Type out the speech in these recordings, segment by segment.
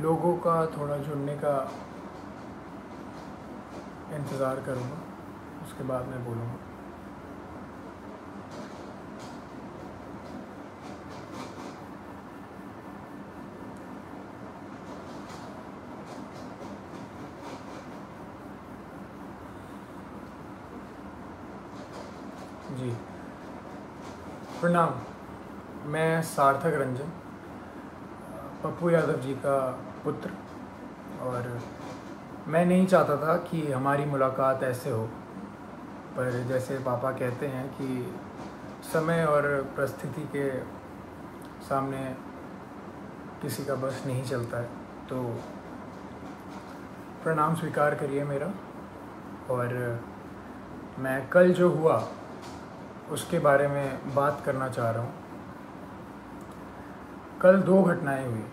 लोगों का थोड़ा जुड़ने का इंतज़ार करूँगा, उसके बाद मैं बोलूँगा। जी। प्रणाम, मैं सार्थक रंजन, पप्पू यादव जी का पुत्र। और मैं नहीं चाहता था कि हमारी मुलाकात ऐसे हो। पर जैसे पापा कहते हैं कि समय और परिस्थिति के सामने किसी का बस नहीं चलता है तो प्रणाम स्वीकार करिए मेरा। और मैं कल जो हुआ, उसके बारे में बात करना चाह रहा हूँ। कल दो घटनाएँ हुई।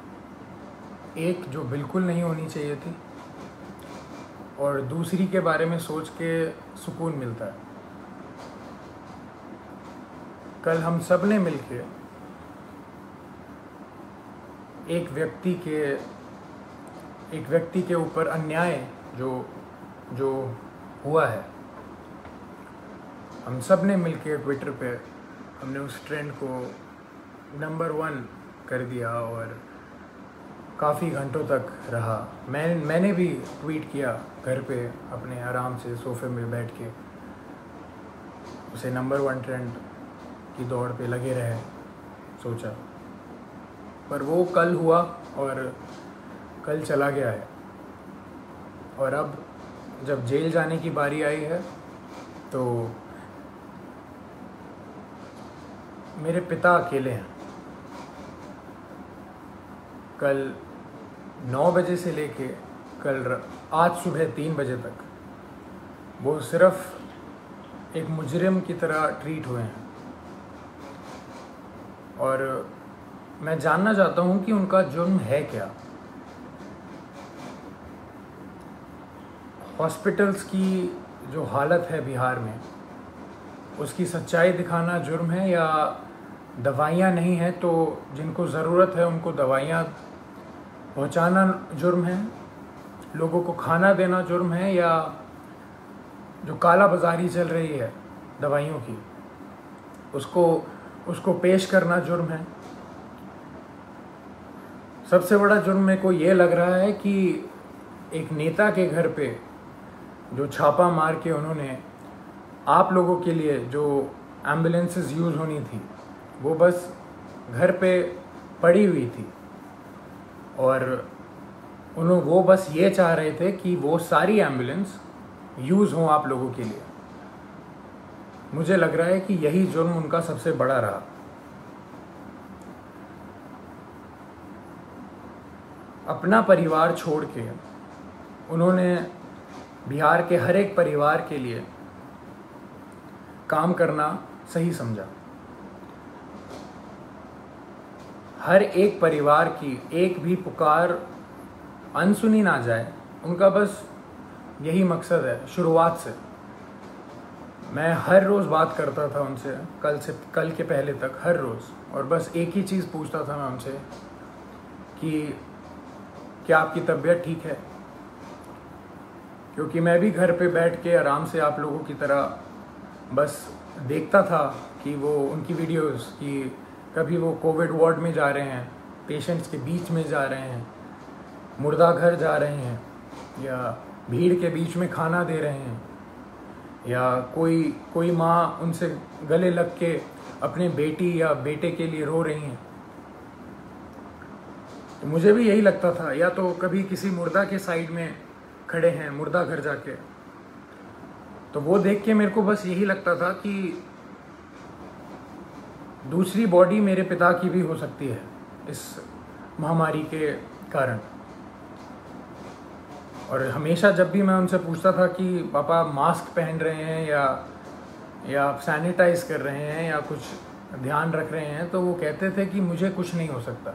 एक जो बिल्कुल नहीं होनी चाहिए थी और दूसरी के बारे में सोच के सुकून मिलता है। कल हम सबने मिलके एक व्यक्ति के, एक व्यक्ति के ऊपर अन्याय जो जो हुआ है, हम सबने मिल के ट्विटर पे हमने उस ट्रेंड को नंबर वन कर दिया और काफ़ी घंटों तक रहा। मैं, मैंने भी ट्वीट किया घर पे अपने आराम से सोफे में बैठ के। उसे नंबर वन ट्रेंड की दौड़ पे लगे रहे, सोचा। पर वो कल हुआ और कल चला गया है। और अब जब जेल जाने की बारी आई है तो मेरे पिता अकेले हैं। कल नौ बजे से लेके कल आज सुबह तीन बजे तक, वो सिर्फ़ एक मुजरिम की तरह ट्रीट हुए हैं। और मैं जानना चाहता हूँ कि उनका जुर्म है क्या। हॉस्पिटल्स की जो हालत है बिहार में, उसकी सच्चाई दिखाना जुर्म है या दवाइयाँ नहीं हैं तो जिनको ज़रूरत है उनको दवाइयाँ पहुँचाना जुर्म है? लोगों को खाना देना जुर्म है या जो काला बाजारी चल रही है दवाइयों की, उसको उसको पेश करना जुर्म है? सबसे बड़ा जुर्म मेरे को ये लग रहा है कि एक नेता के घर पे जो छापा मार के उन्होंने आप लोगों के लिए जो एम्बुलेंसेस यूज़ होनी थी, वो बस घर पे पड़ी हुई थी। और उन्होंने वो बस ये चाह रहे थे कि वो सारी एंबुलेंस यूज़ हों आप लोगों के लिए। मुझे लग रहा है कि यही जुर्म उनका सबसे बड़ा रहा। अपना परिवार छोड़ के, उन्होंने बिहार के हर एक परिवार के लिए काम करना सही समझा। हर एक परिवार की एक भी पुकार अनसुनी ना जाए, उनका बस यही मकसद है, शुरुआत से। मैं हर रोज़ बात करता था उनसे, कल से, कल के पहले तक, हर रोज़। और बस एक ही चीज़ पूछता था मैं उनसे कि, क्या आपकी तबीयत ठीक है? क्योंकि मैं भी घर पे बैठ के आराम से आप लोगों की तरह बस देखता था कि वो उनकी वीडियोस, कि कभी वो कोविड वार्ड में जा रहे हैं, पेशेंट्स के बीच में जा रहे हैं, मुर्दा घर जा रहे हैं, या भीड़ के बीच में खाना दे रहे हैं, या कोई कोई माँ उनसे गले लग के अपने बेटी या बेटे के लिए रो रही हैं। तो मुझे भी यही लगता था, या तो कभी किसी मुर्दा के साइड में खड़े हैं, मुर्दा घर जाके। तो वो देख के मेरे को बस यही लगता था कि दूसरी बॉडी मेरे पिता की भी हो सकती है, इस महामारी के कारण। और हमेशा जब भी मैं उनसे पूछता था कि, पापा मास्क पहन रहे हैं या या सैनिटाइज कर रहे हैं या कुछ ध्यान रख रहे हैं? तो वो कहते थे कि, मुझे कुछ नहीं हो सकता,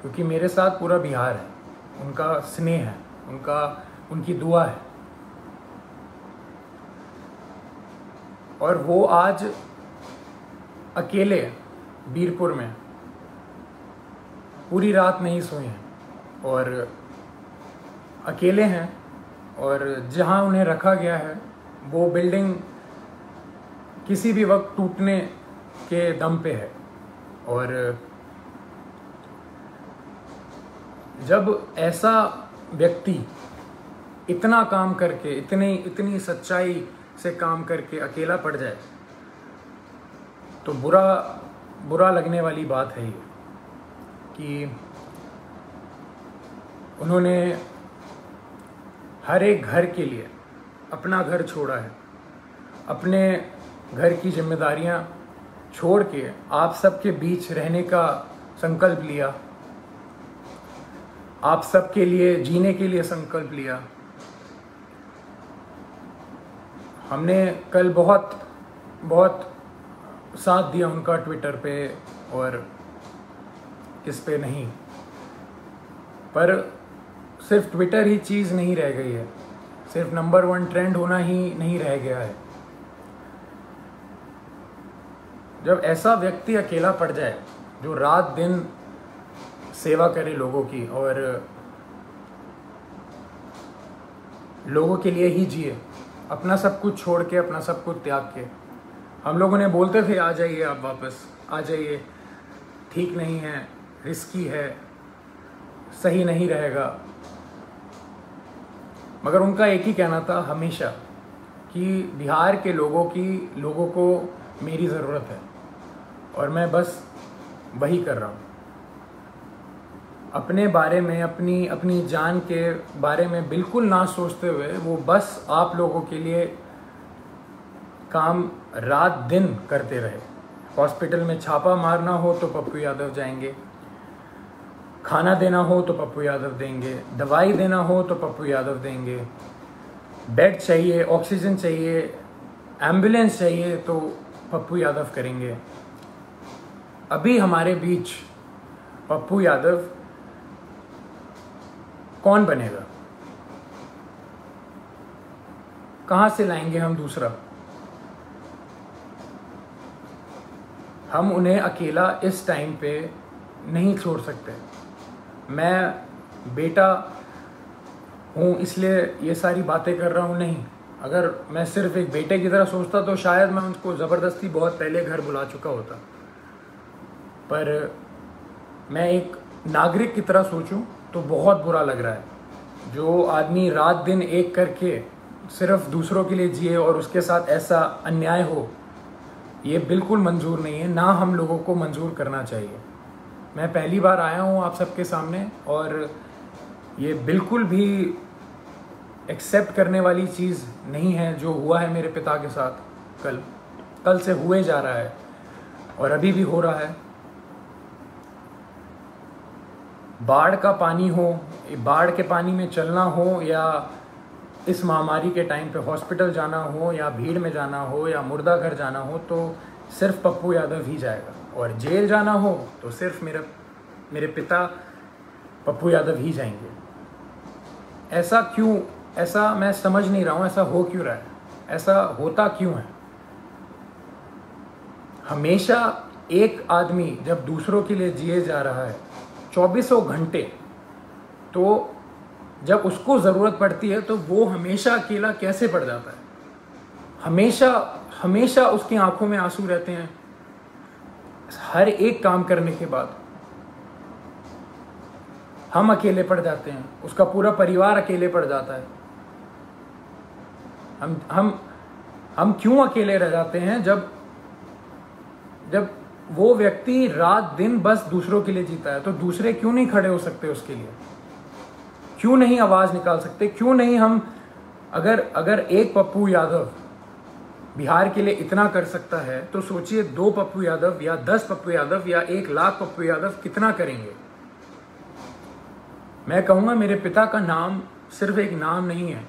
क्योंकि मेरे साथ पूरा बिहार है, उनका स्नेह है, उनका, उनकी दुआ है। और वो आज अकेले बीरपुर में। पूरी रात नहीं सोए हैं और अकेले हैं और जहाँ उन्हें रखा गया है, वो बिल्डिंग किसी भी वक्त टूटने के दम पे है। और जब ऐसा व्यक्ति इतना काम करके, इतनी इतनी सच्चाई से काम करके अकेला पड़ जाए तो बुरा बुरा लगने वाली बात है ये, कि उन्होंने हर एक घर के लिए अपना घर छोड़ा है, अपने घर की जिम्मेदारियाँ छोड़ के आप सबके बीच रहने का संकल्प लिया, आप सबके लिए, जीने के लिए संकल्प लिया। हमने कल बहुत बहुत साथ दिया उनका ट्विटर पे और किस पे नहीं। पर सिर्फ़ ट्विटर ही चीज़ नहीं रह गई है। सिर्फ़ नंबर वन ट्रेंड होना ही नहीं रह गया है। जब ऐसा व्यक्ति अकेला पड़ जाए, जो रात दिन सेवा करे लोगों की और लोगों के लिए ही जिए, अपना सब कुछ छोड़ के, अपना सब कुछ त्याग के हम लोगों ने बोलते थे, आ जाइए आप वापस, आ जाइए। ठीक नहीं है रिस्की है, सही नहीं रहेगा। मगर उनका एक ही कहना था हमेशा कि बिहार के लोगों की, लोगों को मेरी ज़रूरत है और मैं बस वही कर रहा हूँ। अपने बारे में, अपनी अपनी जान के बारे में बिल्कुल ना सोचते हुए वो बस आप लोगों के लिए काम रात दिन करते रहे। हॉस्पिटल में छापा मारना हो तो पप्पू यादव जाएँगे। खाना देना हो तो पप्पू यादव देंगे। दवाई देना हो तो पप्पू यादव देंगे। बेड चाहिए, ऑक्सीजन चाहिए, एंबुलेंस चाहिए तो पप्पू यादव करेंगे। अभी हमारे बीच पप्पू यादव कौन बनेगा? कहाँ से लाएँगे हम दूसरा? हम उन्हें अकेला इस टाइम पे नहीं छोड़ सकते। मैं बेटा हूँ, इसलिए ये सारी बातें कर रहा हूँ, नहीं। अगर मैं सिर्फ़ एक बेटे की तरह सोचता तो शायद मैं उनको ज़बरदस्ती बहुत पहले घर बुला चुका होता। पर मैं एक नागरिक की तरह सोचूं तो बहुत बुरा लग रहा है। जो आदमी रात दिन एक करके सिर्फ़ दूसरों के लिए जिए और उसके साथ ऐसा अन्याय हो ये बिल्कुल मंजूर नहीं है, ना हम लोगों को मंजूर करना चाहिए। मैं पहली बार आया हूँ आप सबके सामने और ये बिल्कुल भी एक्सेप्ट करने वाली चीज़ नहीं है जो हुआ है मेरे पिता के साथ कल। कल से हुए जा रहा है और अभी भी हो रहा है। बाढ़ का पानी हो, बाढ़ के पानी में चलना हो या इस महामारी के टाइम पे हॉस्पिटल जाना हो या भीड़ में जाना हो या मुर्दा घर जाना हो तो सिर्फ़ पप्पू यादव ही जाएगा। और जेल जाना हो तो सिर्फ़ मेरे मेरे पिता पप्पू यादव ही जाएँगे। ऐसा क्यों, ऐसा मैं समझ नहीं रहा हूँ, ऐसा हो क्यों रहा है? ऐसा होता क्यों है? हमेशा एक आदमी जब दूसरों के लिए जिए जा रहा है, चौबीसों घंटे तो जब उसको ज़रूरत पड़ती है तो वो हमेशा अकेला कैसे पड़ जाता है? हमेशा हमेशा उसकी आँखों में आँसू रहते हैं। हर एक काम करने के बाद हम अकेले पड़ जाते हैं। उसका पूरा परिवार अकेले पड़ जाता है। हम हम हम क्यों अकेले रह जाते हैं? जब जब वो व्यक्ति रात दिन बस दूसरों के लिए जीता है तो दूसरे क्यों नहीं खड़े हो सकते उसके लिए? क्यों नहीं आवाज़ निकाल सकते? क्यों नहीं हम अगर अगर एक पप्पू यादव बिहार के लिए इतना कर सकता है तो सोचिए दो पप्पू यादव या दस पप्पू यादव या एक लाख पप्पू यादव कितना करेंगे? मैं कहूँगा मेरे पिता का नाम सिर्फ़ एक नाम नहीं है।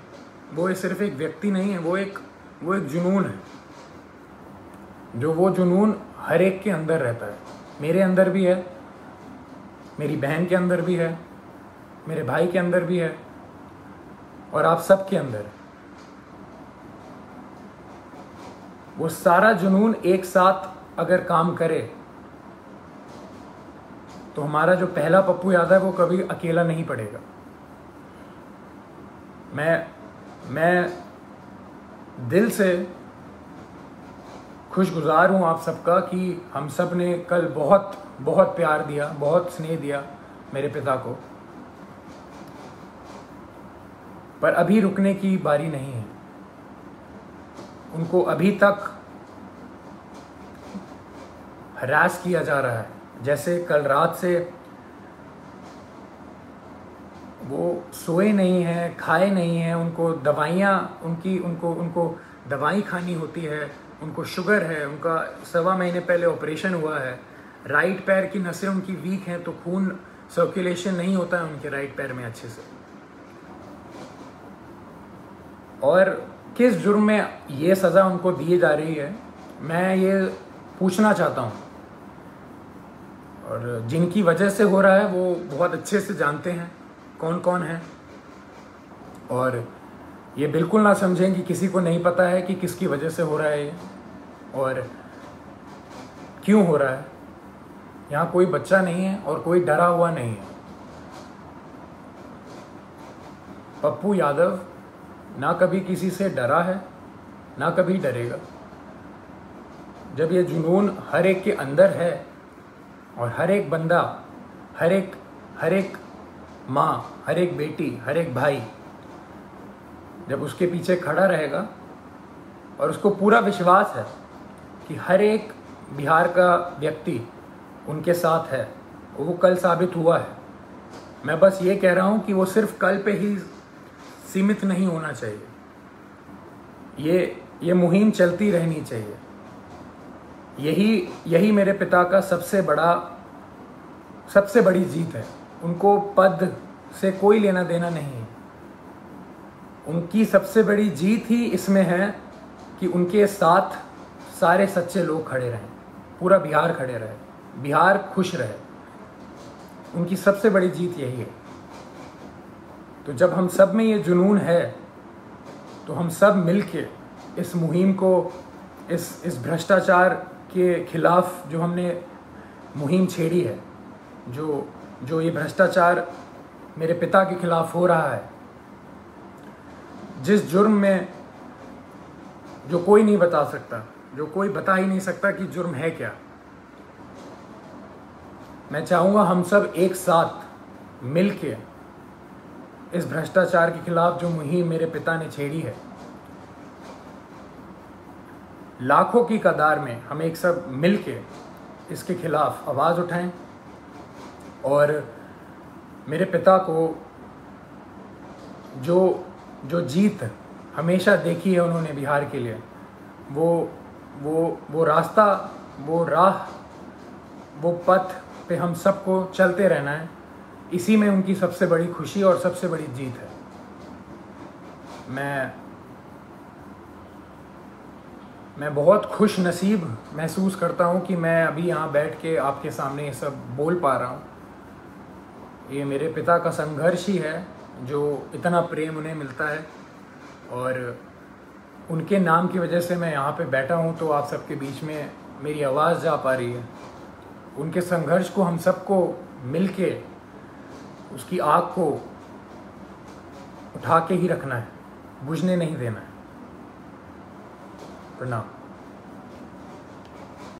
वो सिर्फ़ एक व्यक्ति नहीं है, वो एक वो एक जुनून है। जो वो जुनून हर एक के अंदर रहता है। मेरे अंदर भी है, मेरी बहन के अंदर भी है मेरे भाई के अंदर भी है और आप सब के अंदर वो सारा जुनून एक साथ अगर काम करे तो हमारा जो पहला पप्पू यादव है, वो कभी अकेला नहीं पड़ेगा। मैं मैं दिल से खुशगुजार हूँ आप सबका कि हम सबने कल बहुत बहुत प्यार दिया, बहुत स्नेह दिया मेरे पिता को। पर अभी रुकने की बारी नहीं है। उनको अभी तक हरास किया जा रहा है। जैसे कल रात से वो सोए नहीं हैं, खाए नहीं हैं, उनको दवाइयाँ, उनकी, उनको उनको दवाई खानी होती है, उनको शुगर है, उनका सवा महीने पहले ऑपरेशन हुआ है। राइट पैर की नसें उनकी वीक हैं तो खून सर्कुलेशन नहीं होता है उनके राइट पैर में अच्छे से। और किस जुर्म में ये सज़ा उनको दी जा रही है, मैं ये पूछना चाहता हूँ। और जिनकी वजह से हो रहा है, वो बहुत अच्छे से जानते हैं कौन कौन है। और ये बिल्कुल ना समझें कि किसी को नहीं पता है कि किसकी वजह से हो रहा है ये, और क्यों हो रहा है। यहाँ कोई बच्चा नहीं है और कोई डरा हुआ नहीं है। पप्पू यादव ना कभी किसी से डरा है, ना कभी डरेगा। जब ये जुनून हर एक के अंदर है और हर एक बंदा, हर एक हर एक माँ, हर एक बेटी, हर एक भाई जब उसके पीछे खड़ा रहेगा और उसको पूरा विश्वास है कि हर एक बिहार का व्यक्ति उनके साथ है, वो कल साबित हुआ है। मैं बस ये कह रहा हूँ कि वो सिर्फ़ कल पे ही सीमित नहीं होना चाहिए। ये ये मुहिम चलती रहनी चाहिए। यही यही मेरे पिता का सबसे बड़ा, सबसे बड़ी जीत है। उनको पद से कोई लेना देना नहीं है। उनकी सबसे बड़ी जीत ही इसमें है कि उनके साथ सारे सच्चे लोग खड़े रहें। पूरा बिहार खड़े रहे। बिहार खुश रहे। उनकी सबसे बड़ी जीत यही है। तो जब हम सब में ये जुनून है तो हम सब मिल के इस मुहिम को, इस इस भ्रष्टाचार के खिलाफ जो हमने मुहिम छेड़ी है, जो जो ये भ्रष्टाचार मेरे पिता के खिलाफ हो रहा है, जिस जुर्म में जो कोई नहीं बता सकता, जो कोई बता ही नहीं सकता कि जुर्म है क्या। मैं चाहूँगा हम सब एक साथ मिल के इस भ्रष्टाचार के खिलाफ जो मुहिम मेरे पिता ने छेड़ी है। लाखों की कदार में हम एक सब मिल के इसके खिलाफ आवाज़ उठाएँ और मेरे पिता को जो जो जीत हमेशा देखी है उन्होंने बिहार के लिए, वो वो वो रास्ता, वो राह, वो पथ पे हम सबको चलते रहना है। इसी में उनकी सबसे बड़ी खुशी और सबसे बड़ी जीत है। मैं मैं बहुत खुश नसीब महसूस करता हूँ कि मैं अभी यहाँ बैठ के आपके सामने ये सब बोल पा रहा हूँ। ये मेरे पिता का संघर्ष ही है, जो इतना प्रेम उन्हें मिलता है। और उनके नाम की वजह से मैं यहाँ पे बैठा हूँ तो आप सबके बीच में मेरी आवाज़ जा पा रही है। उनके संघर्ष को हम सबको मिल के उसकी आग को उठा के ही रखना है बुझने नहीं देना है। प्रणाम।